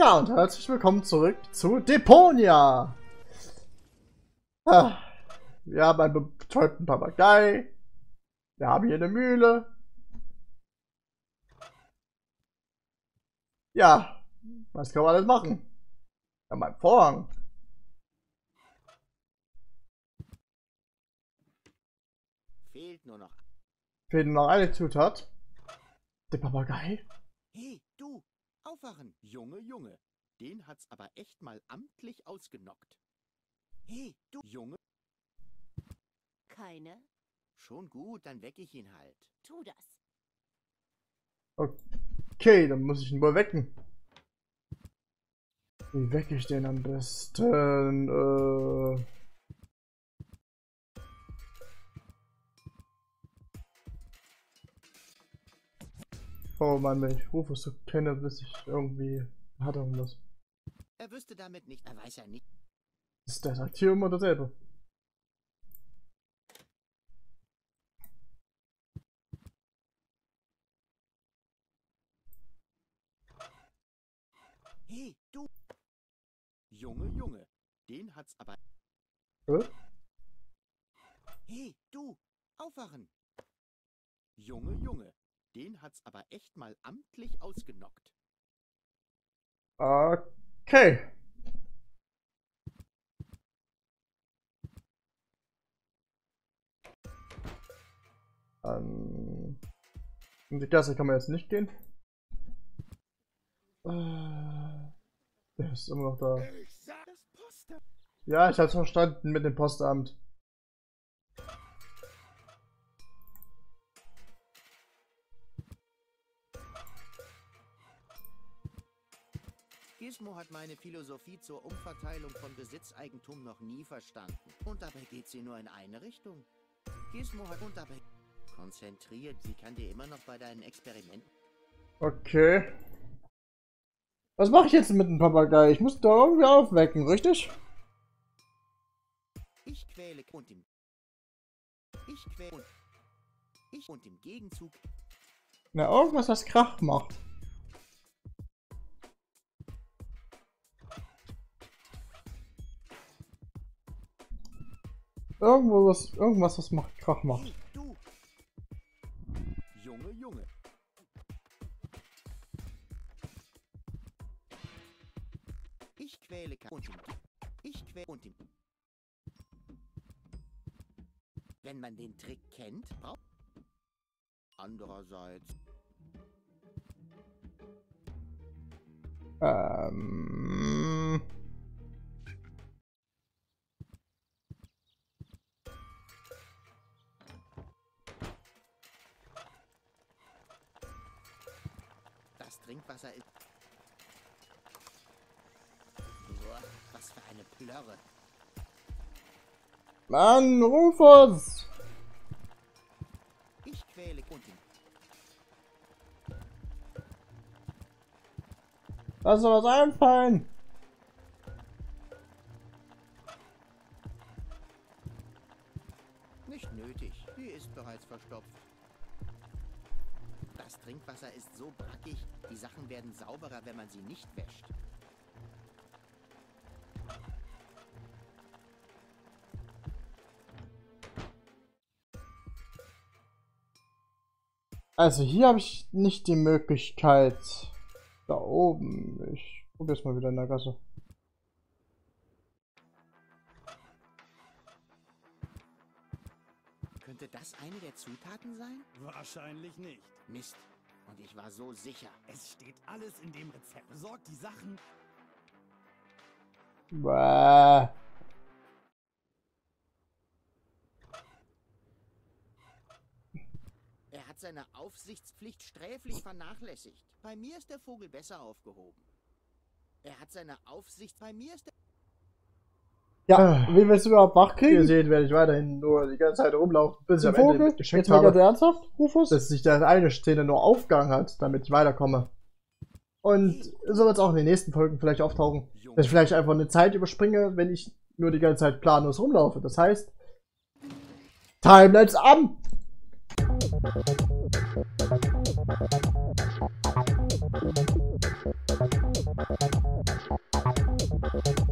Ja, und herzlich willkommen zurück zu Deponia. Ah, wir haben einen betäubten Papagei. Wir haben hier eine Mühle. Ja, was kann man alles machen? Wir haben einen Vorhang. Fehlt nur noch. Fehlt nur noch eine Zutat. Der Papagei. Hey! Aufwachen! Junge, Junge! Den hat's aber echt mal amtlich ausgenockt. Hey, du Junge! Keine? Schon gut, dann weck ich ihn halt. Tu das. Okay, dann muss ich ihn wohl wecken. Wie wecke ich den am besten? Äh oh Mann, wenn ich rufe so kenne, bis ich irgendwie hat irgendwas. Er wüsste damit nicht, er weiß ja nicht. Ist der sagt hier immer dasselbe. Hey, du! Junge, Junge! Den hat's aber. Äh? Hey, du! Aufwachen! Junge, Junge! Den hat's aber echt mal amtlich ausgenockt. Okay. Ähm, in die Gasse kann man jetzt nicht gehen. Äh, der ist immer noch da. Ja, ich hab's verstanden mit dem Postamt. Gizmo hat meine Philosophie zur Umverteilung von Besitzeigentum noch nie verstanden. Und dabei geht sie nur in eine Richtung. Gizmo hat und dabei konzentriert. Sie kann dir immer noch bei deinen Experimenten. Okay. Was mache ich jetzt mit dem Papagei? Ich muss da irgendwie aufwecken, richtig? Ich quäle und im ich quäle und ich und im Gegenzug Na, irgendwas, was Krach macht. Irgendwo was, irgendwas, was macht Krach macht. Du! Junge, Junge! Ich quäle und Ich quäle und Wenn man den Trick kennt, braucht Andererseits Ähm. Trinkwasser ist Boah, was für eine Plörre. Mann, Rufus! Ich quäle und im Lass dir was einfallen! Nicht nötig. Die ist bereits verstopft. Das Trinkwasser ist so brackig, die Sachen werden sauberer, wenn man sie nicht wäscht. Also hier habe ich nicht die Möglichkeit. Da oben. Ich probier's mal wieder in der Gasse. Könnte das eine der Zutaten sein? Wahrscheinlich nicht. Mist. Und ich war so sicher. Es steht alles in dem Rezept. Besorgt die Sachen. Bäh. Er hat seine Aufsichtspflicht sträflich vernachlässigt. Bei mir ist der Vogel besser aufgehoben. Er hat seine Aufsicht. Bei mir ist der. Ja, wie willst du überhaupt wach kriegen? Ihr seht, werde ich weiterhin nur die ganze Zeit rumlaufen, bis ich Den am Ende Vogel? geschenkt Jetzt mal ganz habe, ernsthaft, Rufus? dass sich da eine Szene nur aufgegangen hat, damit ich weiterkomme. Und so wird es auch in den nächsten Folgen vielleicht auftauchen, dass ich vielleicht einfach eine Zeit überspringe, wenn ich nur die ganze Zeit planlos rumlaufe. Das heißt, Timelines an! Thank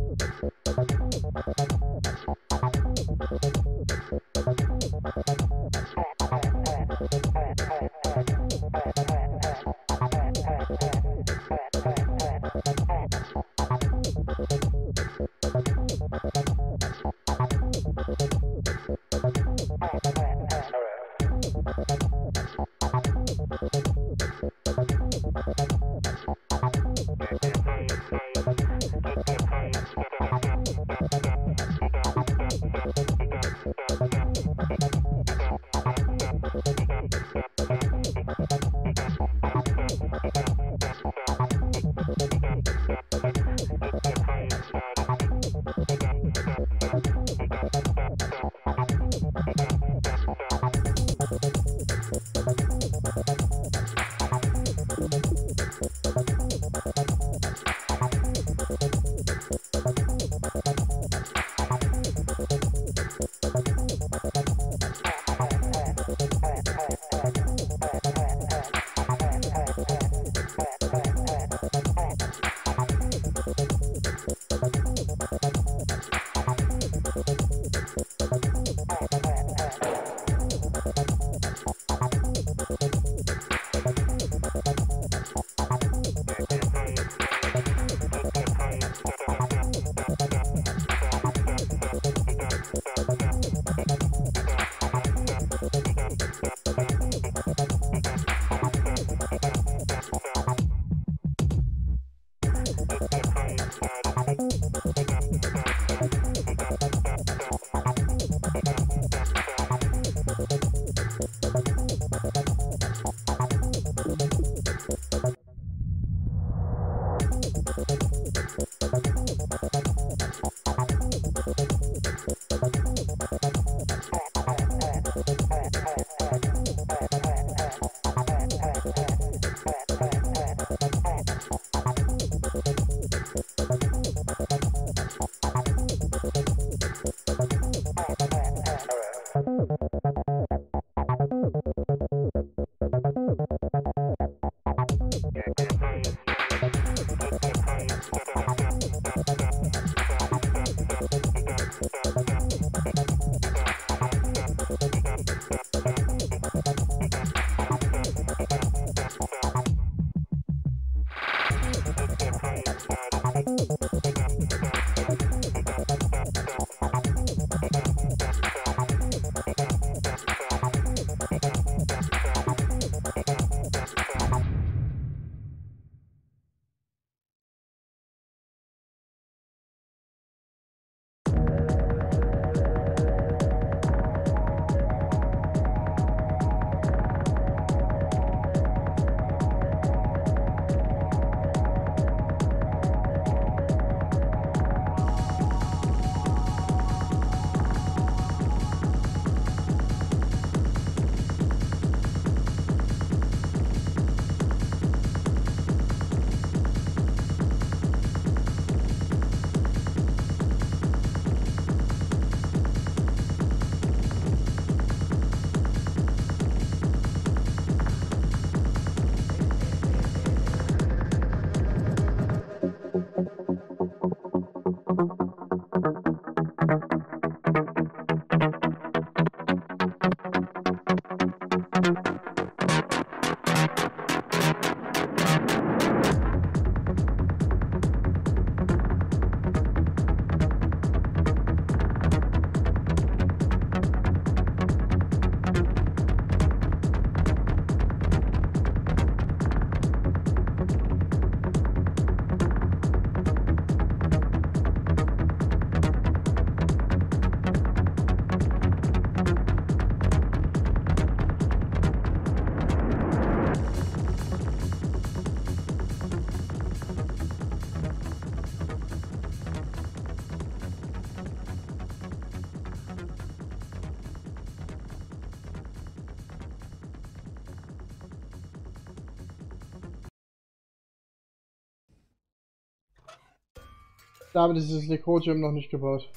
Da habe dieses Nekrotium noch nicht gebaut.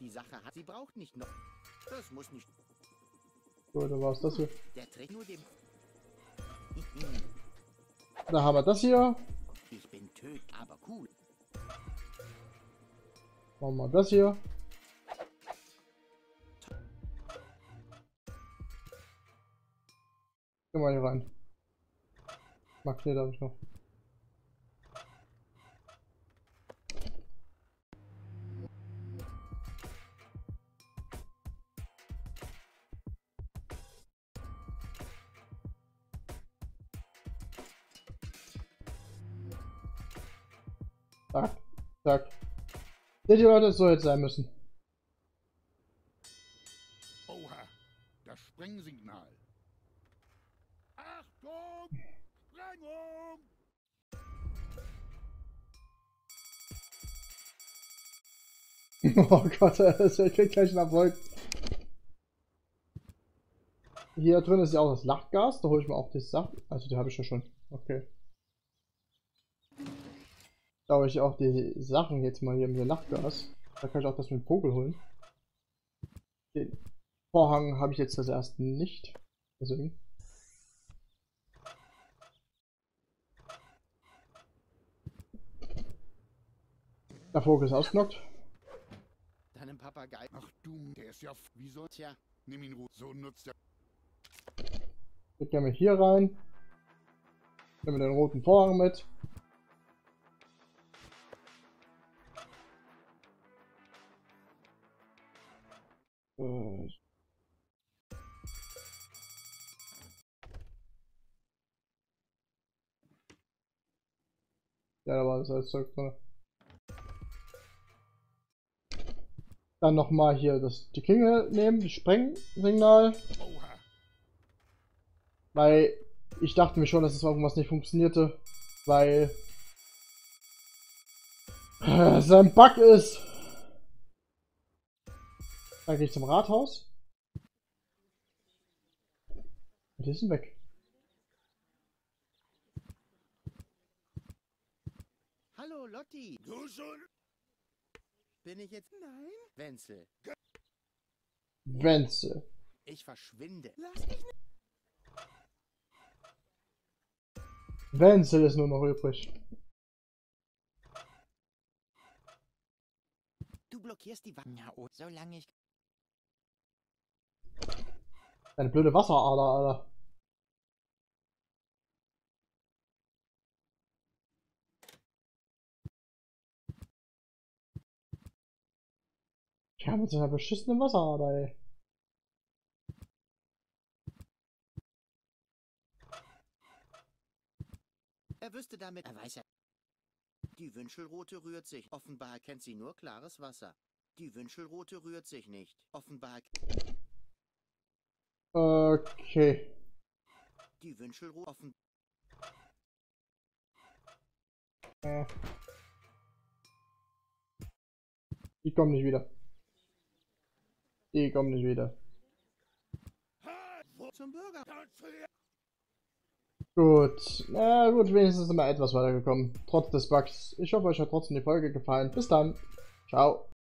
Die Sache hat, sie braucht nicht noch. Das muss nicht. So, dann war es das hier. Der trägt nur dem. Da haben wir das hier. Ich bin töt, aber cool. Machen wir das hier. Geh mal hier rein. Magnet habe ich noch. Seht ihr Leute, es soll jetzt sein müssen. Oha, das Sprengsignal. Achtung! Sprengung! oh Gott, das kriegt gleich einen Erfolg. Hier drin ist ja auch das Lachgas, da hole ich mir auch die Sachen. Also die habe ich ja schon. Okay. Da hole ich auch die Sachen jetzt mal hier mit dem Lachgas. Da kann ich auch das mit dem Vogel holen. Den Vorhang habe ich jetzt das erste nicht. Deswegen. Der Vogel ist ausgenockt. Deinem Papagei. Ach du, der ist ja... Wie soll... Tja, Nimm ihn ruhig. So nutzt er... Jetzt gehen wir hier rein. Nehmen wir den roten Vorhang mit. Ja, da war das alles Zeug drin. Dann nochmal hier das, die Klinge nehmen, das Sprengsignal. Weil ich dachte mir schon, dass es irgendwas nicht funktionierte. Weil äh, es ein Bug ist. Dann gehe ich zum Rathaus. Die sind weg. Lotti. du schon? Bin ich jetzt... Nein. Wenzel, Wenzel. ich verschwinde. Wenzel ist nur noch übrig. Du blockierst die Wanne. Ja, oh, solange ich... Eine blöde Wasserader, Alter. Ich habe so einer beschissenen Wasserader, ey. Er wüsste damit... Er weiß ja... Die Wünschelrote rührt sich. Offenbar kennt sie nur klares Wasser. Die Wünschelrote rührt sich nicht. Offenbar... Okay. Die Wünschelrote... Offen... Äh. Die kommen nicht wieder. Die kommen nicht wieder. Gut. Na gut, wenigstens sind wir etwas weitergekommen. Trotz des Bugs. Ich hoffe, euch hat trotzdem die Folge gefallen. Bis dann. Ciao.